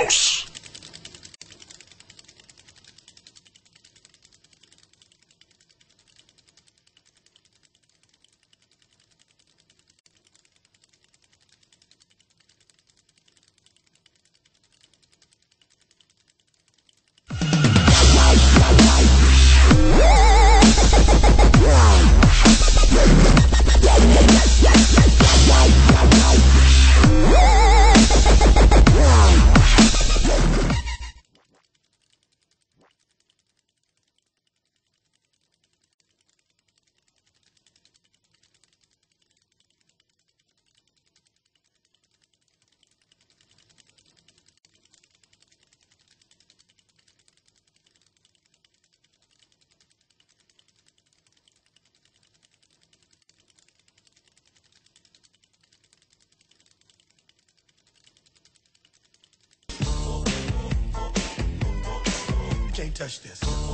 house. Can't touch this.